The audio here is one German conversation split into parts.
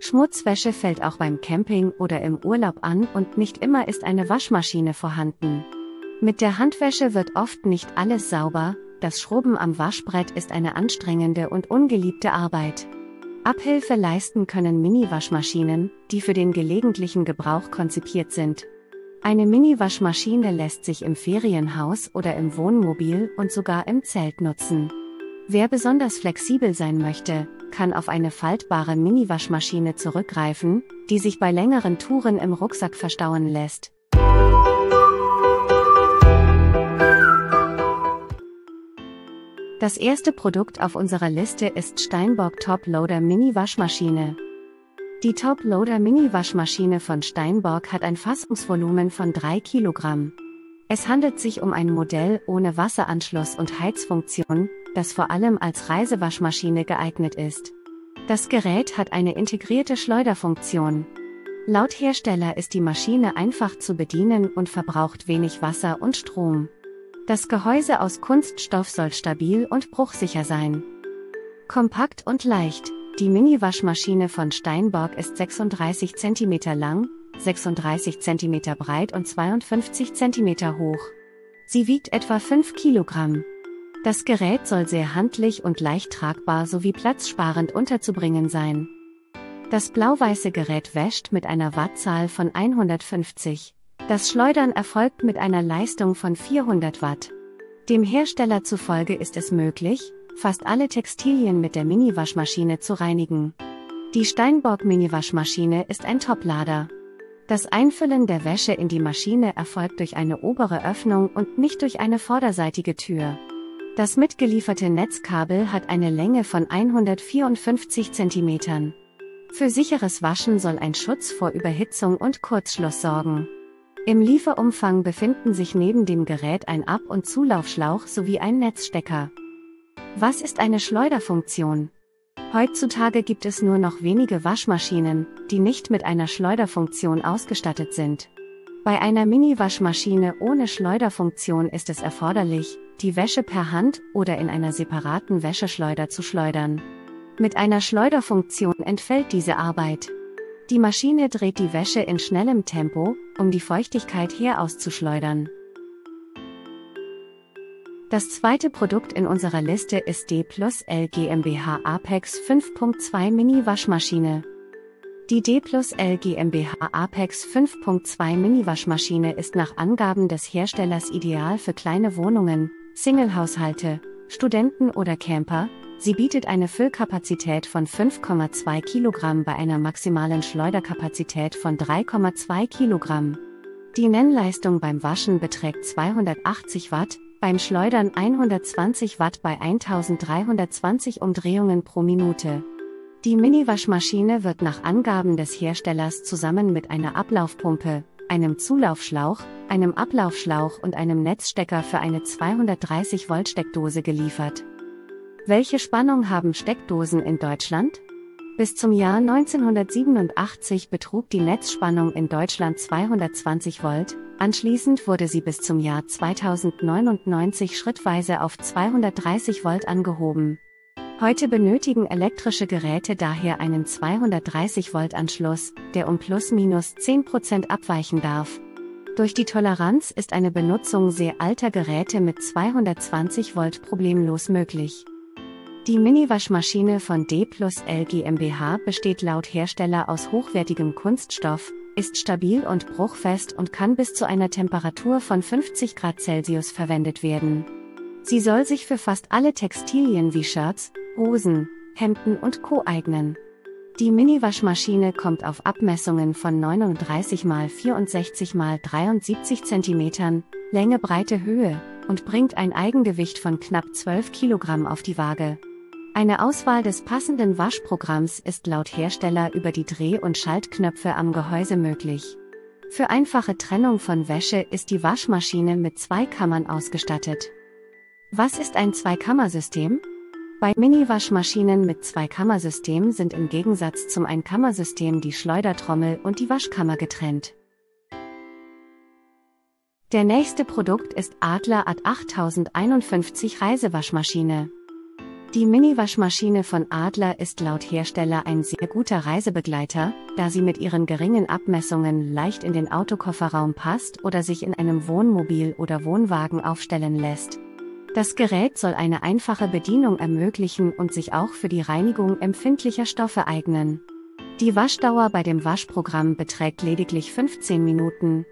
Schmutzwäsche fällt auch beim Camping oder im Urlaub an und nicht immer ist eine Waschmaschine vorhanden. Mit der Handwäsche wird oft nicht alles sauber, das Schrubben am Waschbrett ist eine anstrengende und ungeliebte Arbeit. Abhilfe leisten können Mini-Waschmaschinen, die für den gelegentlichen Gebrauch konzipiert sind. Eine Mini-Waschmaschine lässt sich im Ferienhaus oder im Wohnmobil und sogar im Zelt nutzen. Wer besonders flexibel sein möchte, kann auf eine faltbare Mini-Waschmaschine zurückgreifen, die sich bei längeren Touren im Rucksack verstauen lässt. Das erste Produkt auf unserer Liste ist Steinbock Top Loader Mini Waschmaschine. Die Top Loader Mini Waschmaschine von Steinbock hat ein Fassungsvolumen von 3 Kilogramm. Es handelt sich um ein Modell ohne Wasseranschluss und Heizfunktion, das vor allem als Reisewaschmaschine geeignet ist. Das Gerät hat eine integrierte Schleuderfunktion. Laut Hersteller ist die Maschine einfach zu bedienen und verbraucht wenig Wasser und Strom. Das Gehäuse aus Kunststoff soll stabil und bruchsicher sein. Kompakt und leicht. Die Mini-Waschmaschine von Steinbock ist 36 cm lang, 36 cm breit und 52 cm hoch. Sie wiegt etwa 5 Kilogramm. Das Gerät soll sehr handlich und leicht tragbar sowie platzsparend unterzubringen sein. Das blau-weiße Gerät wäscht mit einer Wattzahl von 150. Das Schleudern erfolgt mit einer Leistung von 400 Watt. Dem Hersteller zufolge ist es möglich, fast alle Textilien mit der Mini-Waschmaschine zu reinigen. Die Steinbock Mini-Waschmaschine ist ein Toplader. Das Einfüllen der Wäsche in die Maschine erfolgt durch eine obere Öffnung und nicht durch eine vorderseitige Tür. Das mitgelieferte Netzkabel hat eine Länge von 154 cm. Für sicheres Waschen soll ein Schutz vor Überhitzung und Kurzschluss sorgen. Im Lieferumfang befinden sich neben dem Gerät ein Ab- und Zulaufschlauch sowie ein Netzstecker. Was ist eine Schleuderfunktion? Heutzutage gibt es nur noch wenige Waschmaschinen, die nicht mit einer Schleuderfunktion ausgestattet sind. Bei einer Mini-Waschmaschine ohne Schleuderfunktion ist es erforderlich, die Wäsche per Hand oder in einer separaten Wäscheschleuder zu schleudern. Mit einer Schleuderfunktion entfällt diese Arbeit. Die Maschine dreht die Wäsche in schnellem Tempo, um die Feuchtigkeit her auszuschleudern. Das zweite Produkt in unserer Liste ist D Plus L GmbH Apex 5.2 Mini Waschmaschine. Die D Plus L GmbH Apex 5.2 Mini Waschmaschine ist nach Angaben des Herstellers ideal für kleine Wohnungen, Singlehaushalte, Studenten oder Camper, Sie bietet eine Füllkapazität von 5,2 Kilogramm bei einer maximalen Schleuderkapazität von 3,2 Kilogramm. Die Nennleistung beim Waschen beträgt 280 Watt, beim Schleudern 120 Watt bei 1320 Umdrehungen pro Minute. Die Mini-Waschmaschine wird nach Angaben des Herstellers zusammen mit einer Ablaufpumpe, einem Zulaufschlauch, einem Ablaufschlauch und einem Netzstecker für eine 230 Volt Steckdose geliefert. Welche Spannung haben Steckdosen in Deutschland? Bis zum Jahr 1987 betrug die Netzspannung in Deutschland 220 Volt, anschließend wurde sie bis zum Jahr 2099 schrittweise auf 230 Volt angehoben. Heute benötigen elektrische Geräte daher einen 230 Volt Anschluss, der um plus minus 10% abweichen darf. Durch die Toleranz ist eine Benutzung sehr alter Geräte mit 220 Volt problemlos möglich. Die Mini-Waschmaschine von D plus L GmbH besteht laut Hersteller aus hochwertigem Kunststoff, ist stabil und bruchfest und kann bis zu einer Temperatur von 50 Grad Celsius verwendet werden. Sie soll sich für fast alle Textilien wie Shirts, Hosen, Hemden und Co. eignen. Die Mini-Waschmaschine kommt auf Abmessungen von 39 x 64 x 73 cm, Länge, Breite, Höhe und bringt ein Eigengewicht von knapp 12 Kilogramm auf die Waage. Eine Auswahl des passenden Waschprogramms ist laut Hersteller über die Dreh- und Schaltknöpfe am Gehäuse möglich. Für einfache Trennung von Wäsche ist die Waschmaschine mit zwei Kammern ausgestattet. Was ist ein Zweikammersystem? Bei Mini-Waschmaschinen mit Zweikammersystem sind im Gegensatz zum Einkammersystem die Schleudertrommel und die Waschkammer getrennt. Der nächste Produkt ist Adler Ad 8051 Reisewaschmaschine. Die Mini-Waschmaschine von Adler ist laut Hersteller ein sehr guter Reisebegleiter, da sie mit ihren geringen Abmessungen leicht in den Autokofferraum passt oder sich in einem Wohnmobil oder Wohnwagen aufstellen lässt. Das Gerät soll eine einfache Bedienung ermöglichen und sich auch für die Reinigung empfindlicher Stoffe eignen. Die Waschdauer bei dem Waschprogramm beträgt lediglich 15 Minuten.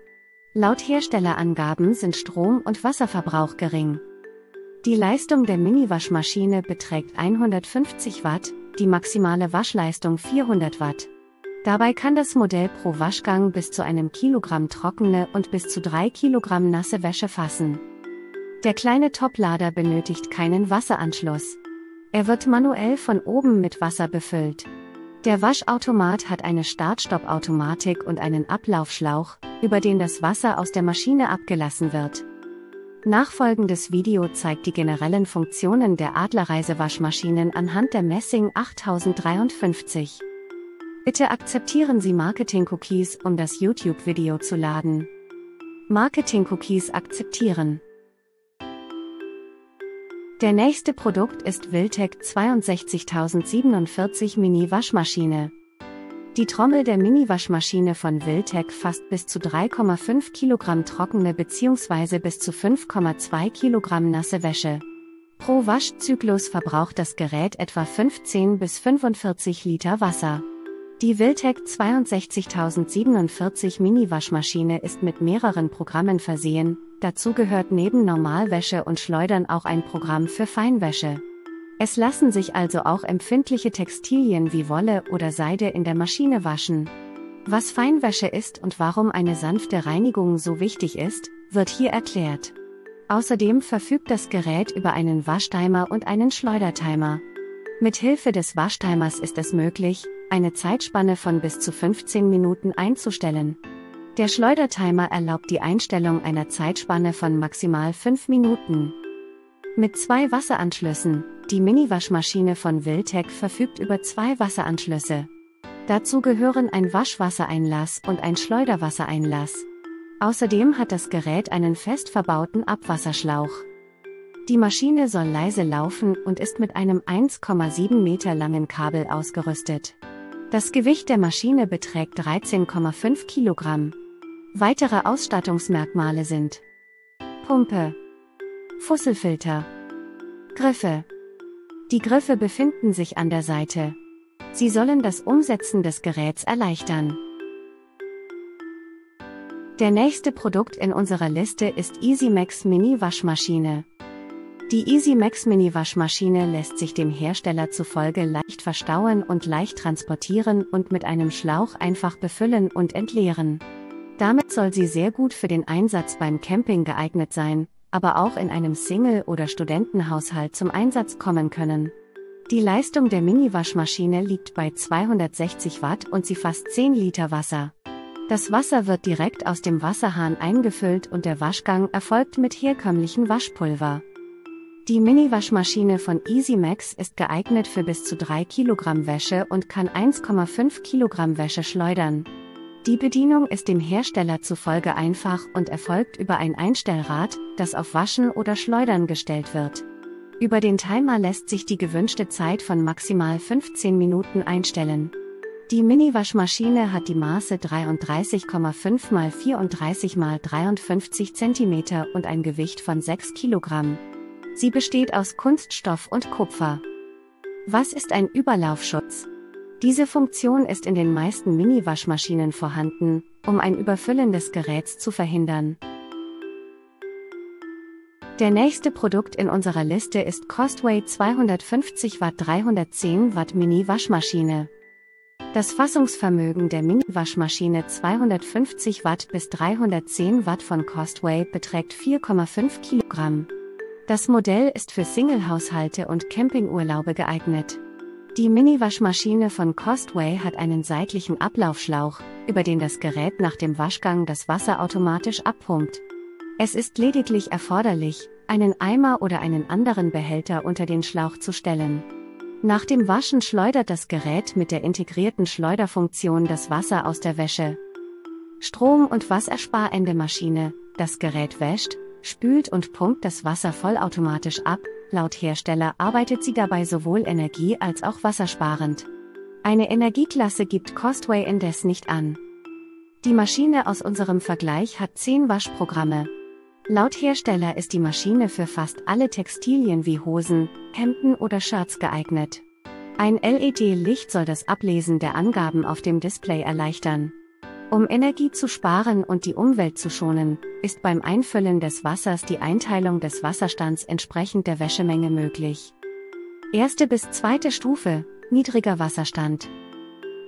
Laut Herstellerangaben sind Strom- und Wasserverbrauch gering. Die Leistung der Mini-Waschmaschine beträgt 150 Watt, die maximale Waschleistung 400 Watt. Dabei kann das Modell pro Waschgang bis zu einem Kilogramm trockene und bis zu drei Kilogramm nasse Wäsche fassen. Der kleine Toplader benötigt keinen Wasseranschluss. Er wird manuell von oben mit Wasser befüllt. Der Waschautomat hat eine Start-Stopp-Automatik und einen Ablaufschlauch, über den das Wasser aus der Maschine abgelassen wird. Nachfolgendes Video zeigt die generellen Funktionen der Adlerreisewaschmaschinen anhand der Messing 8053. Bitte akzeptieren Sie Marketing-Cookies, um das YouTube-Video zu laden. Marketing-Cookies akzeptieren. Der nächste Produkt ist Wiltec 62047 Mini Waschmaschine. Die Trommel der Mini-Waschmaschine von Wiltec fasst bis zu 3,5 Kilogramm trockene bzw. bis zu 5,2 Kilogramm nasse Wäsche. Pro Waschzyklus verbraucht das Gerät etwa 15 bis 45 Liter Wasser. Die Wiltec 62047 Mini-Waschmaschine ist mit mehreren Programmen versehen, dazu gehört neben Normalwäsche und Schleudern auch ein Programm für Feinwäsche. Es lassen sich also auch empfindliche Textilien wie Wolle oder Seide in der Maschine waschen. Was Feinwäsche ist und warum eine sanfte Reinigung so wichtig ist, wird hier erklärt. Außerdem verfügt das Gerät über einen Waschtimer und einen Schleudertimer. Mit Hilfe des Waschtimers ist es möglich, eine Zeitspanne von bis zu 15 Minuten einzustellen. Der Schleudertimer erlaubt die Einstellung einer Zeitspanne von maximal 5 Minuten. Mit zwei Wasseranschlüssen, die Mini-Waschmaschine von Wiltec verfügt über zwei Wasseranschlüsse. Dazu gehören ein Waschwassereinlass und ein Schleuderwassereinlass. Außerdem hat das Gerät einen fest verbauten Abwasserschlauch. Die Maschine soll leise laufen und ist mit einem 1,7 Meter langen Kabel ausgerüstet. Das Gewicht der Maschine beträgt 13,5 Kilogramm. Weitere Ausstattungsmerkmale sind Pumpe, Fusselfilter, Griffe, die Griffe befinden sich an der Seite. Sie sollen das Umsetzen des Geräts erleichtern. Der nächste Produkt in unserer Liste ist EasyMax Mini Waschmaschine. Die EasyMax Mini Waschmaschine lässt sich dem Hersteller zufolge leicht verstauen und leicht transportieren und mit einem Schlauch einfach befüllen und entleeren. Damit soll sie sehr gut für den Einsatz beim Camping geeignet sein, aber auch in einem Single- oder Studentenhaushalt zum Einsatz kommen können. Die Leistung der Mini-Waschmaschine liegt bei 260 Watt und sie fasst 10 Liter Wasser. Das Wasser wird direkt aus dem Wasserhahn eingefüllt und der Waschgang erfolgt mit herkömmlichem Waschpulver. Die Mini-Waschmaschine von EasyMax ist geeignet für bis zu 3 Kilogramm Wäsche und kann 1,5 Kilogramm Wäsche schleudern. Die Bedienung ist dem Hersteller zufolge einfach und erfolgt über ein Einstellrad, das auf Waschen oder Schleudern gestellt wird. Über den Timer lässt sich die gewünschte Zeit von maximal 15 Minuten einstellen. Die Mini-Waschmaschine hat die Maße 33,5 x 34 x 53 cm und ein Gewicht von 6 kg. Sie besteht aus Kunststoff und Kupfer. Was ist ein Überlaufschutz? Diese Funktion ist in den meisten Mini-Waschmaschinen vorhanden, um ein Überfüllen des Geräts zu verhindern. Der nächste Produkt in unserer Liste ist Costway 250 Watt 310 Watt Mini-Waschmaschine. Das Fassungsvermögen der Mini-Waschmaschine 250 Watt bis 310 Watt von Costway beträgt 4,5 Kilogramm. Das Modell ist für Single-Haushalte und Campingurlaube geeignet. Die Mini-Waschmaschine von Costway hat einen seitlichen Ablaufschlauch, über den das Gerät nach dem Waschgang das Wasser automatisch abpumpt. Es ist lediglich erforderlich, einen Eimer oder einen anderen Behälter unter den Schlauch zu stellen. Nach dem Waschen schleudert das Gerät mit der integrierten Schleuderfunktion das Wasser aus der Wäsche. Strom- und wassersparende Maschine, das Gerät wäscht, spült und pumpt das Wasser vollautomatisch ab, laut Hersteller arbeitet sie dabei sowohl energie- als auch wassersparend. Eine Energieklasse gibt Costway indes nicht an. Die Maschine aus unserem Vergleich hat 10 Waschprogramme. Laut Hersteller ist die Maschine für fast alle Textilien wie Hosen, Hemden oder Shirts geeignet. Ein LED-Licht soll das Ablesen der Angaben auf dem Display erleichtern. Um Energie zu sparen und die Umwelt zu schonen, ist beim Einfüllen des Wassers die Einteilung des Wasserstands entsprechend der Wäschemenge möglich. Erste bis zweite Stufe, niedriger Wasserstand.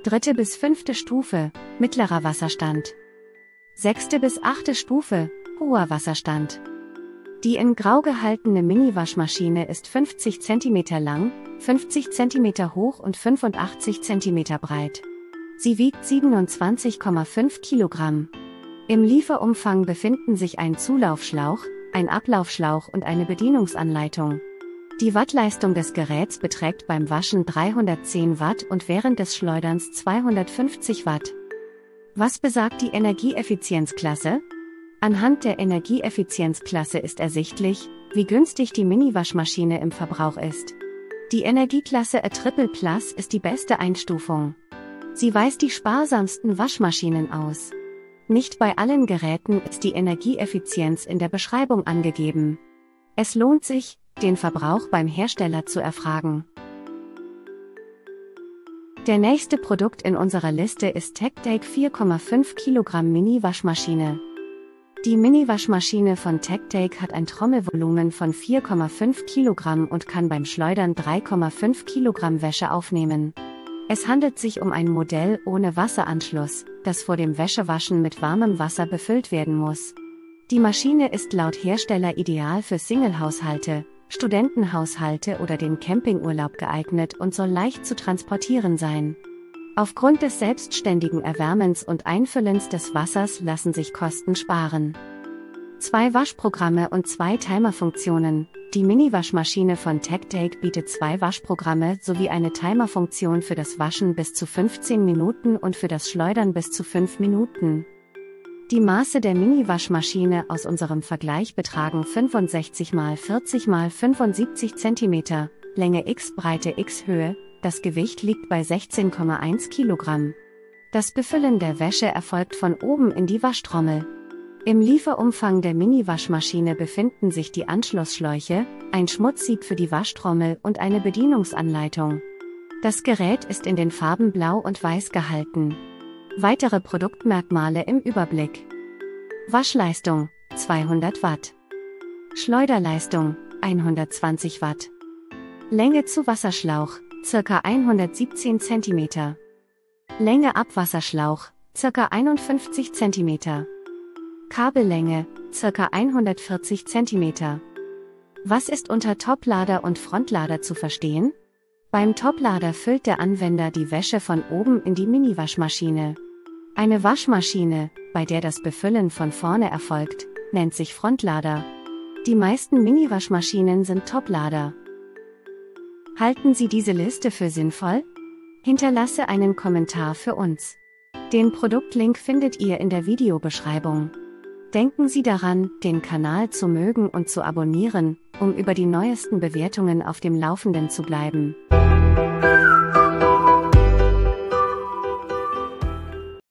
Dritte bis fünfte Stufe, mittlerer Wasserstand. Sechste bis achte Stufe, hoher Wasserstand. Die in Grau gehaltene Mini-Waschmaschine ist 50 cm lang, 50 cm hoch und 85 cm breit. Sie wiegt 27,5 Kilogramm. Im Lieferumfang befinden sich ein Zulaufschlauch, ein Ablaufschlauch und eine Bedienungsanleitung. Die Wattleistung des Geräts beträgt beim Waschen 310 Watt und während des Schleuderns 250 Watt. Was besagt die Energieeffizienzklasse? Anhand der Energieeffizienzklasse ist ersichtlich, wie günstig die Mini-Waschmaschine im Verbrauch ist. Die Energieklasse A Triple Plus ist die beste Einstufung. Sie weist die sparsamsten Waschmaschinen aus. Nicht bei allen Geräten ist die Energieeffizienz in der Beschreibung angegeben. Es lohnt sich, den Verbrauch beim Hersteller zu erfragen. Der nächste Produkt in unserer Liste ist TechTake 4,5 Kilogramm Mini-Waschmaschine. Die Mini-Waschmaschine von TechTake hat ein Trommelvolumen von 4,5 Kilogramm und kann beim Schleudern 3,5 Kilogramm Wäsche aufnehmen. Es handelt sich um ein Modell ohne Wasseranschluss, das vor dem Wäschewaschen mit warmem Wasser befüllt werden muss. Die Maschine ist laut Hersteller ideal für Singlehaushalte, Studentenhaushalte oder den Campingurlaub geeignet und soll leicht zu transportieren sein. Aufgrund des selbstständigen Erwärmens und Einfüllens des Wassers lassen sich Kosten sparen. Zwei Waschprogramme und zwei Timerfunktionen. Die Mini-Waschmaschine von TechTake bietet zwei Waschprogramme sowie eine Timerfunktion für das Waschen bis zu 15 Minuten und für das Schleudern bis zu 5 Minuten. Die Maße der Mini-Waschmaschine aus unserem Vergleich betragen 65 x 40 x 75 cm, Länge x, Breite x, Höhe das Gewicht liegt bei 16,1 Kilogramm. Das Befüllen der Wäsche erfolgt von oben in die Waschtrommel. Im Lieferumfang der Mini-Waschmaschine befinden sich die Anschlussschläuche, ein Schmutzsieb für die Waschtrommel und eine Bedienungsanleitung. Das Gerät ist in den Farben Blau und Weiß gehalten. Weitere Produktmerkmale im Überblick. Waschleistung 200 Watt. Schleuderleistung 120 Watt. Länge zu Wasserschlauch circa 117 cm. Länge Abwasserschlauch, circa 51 cm. Kabellänge, circa 140 cm. Was ist unter Toplader und Frontlader zu verstehen? Beim Toplader füllt der Anwender die Wäsche von oben in die Mini-Waschmaschine. Eine Waschmaschine, bei der das Befüllen von vorne erfolgt, nennt sich Frontlader. Die meisten Mini-Waschmaschinen sind Toplader. Halten Sie diese Liste für sinnvoll? Hinterlasse einen Kommentar für uns. Den Produktlink findet ihr in der Videobeschreibung. Denken Sie daran, den Kanal zu mögen und zu abonnieren, um über die neuesten Bewertungen auf dem Laufenden zu bleiben.